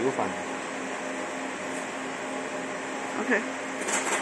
You'll find it. Okay.